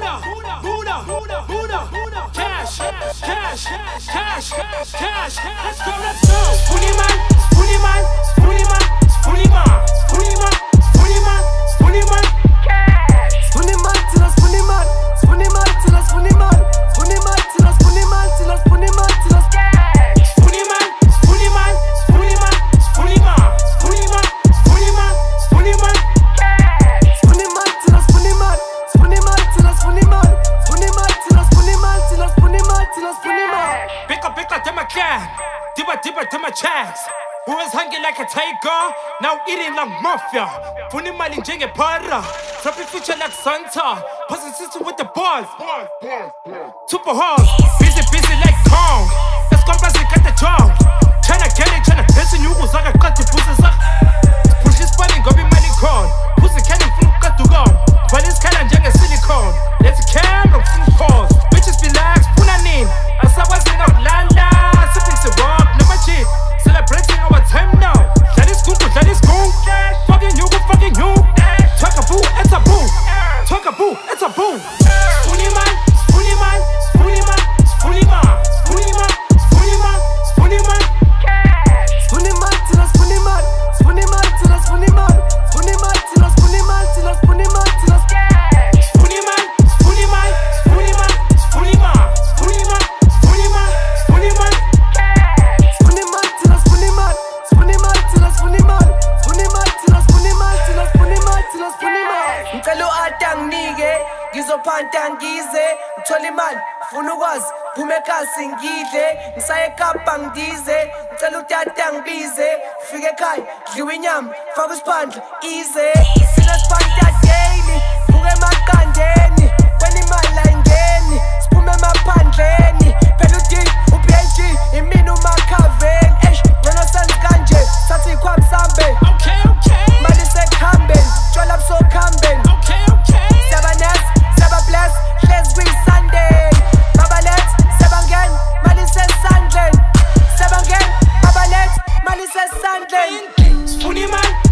Buddha, Buddha, Buddha, Buddha, cash, cash, cash, cash, cash. Let's go, let's go. Uniman. deeper, deeper to my chest. We was hungry like a tiger, now eating like mafia. Funny money njenge para, trapping future like Santa. and sittin' with the boys. Super hard, busy, busy like Kong. Let's go, got the job. ngizophanti angize. Ngithole imali ngifuna ukwazi. Phume ekasi ngidle ngisaye ekapa ngidize. Ngicela utata ngibize fike ekhaya dliwe inyama faka isiphandla ize. Sinesiphandla Funny man,